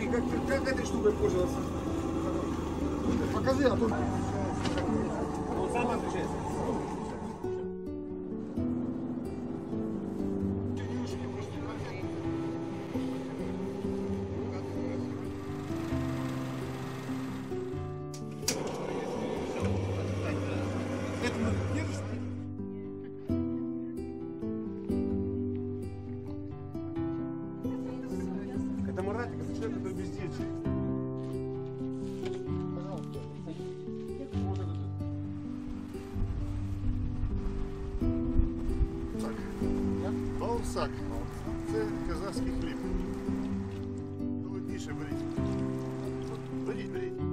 Смотри, как, как этой штукой пользоваться. Покажи, а то... Он сам отключается. Это держишь? Это Маратик, это человек, который бездельник. Пожалуйста. Вот этот. Так. Баусак. Це казахський хліб. Ну, ви більше беріть. Беріть, беріть.